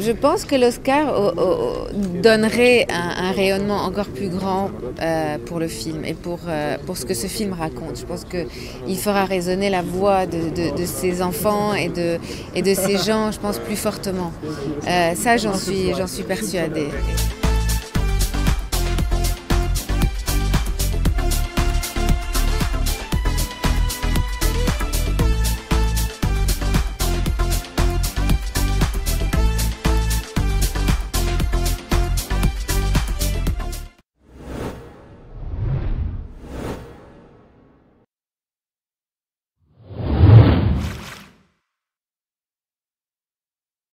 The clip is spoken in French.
Je pense que l'Oscar donnerait un, rayonnement encore plus grand euh, pour le film et pour, euh, pour ce que ce film raconte. Je pense qu'il fera résonner la voix de, de, ces enfants et de, et de ces gens, je pense, plus fortement. Euh, ça, j'en suis, suis persuadée.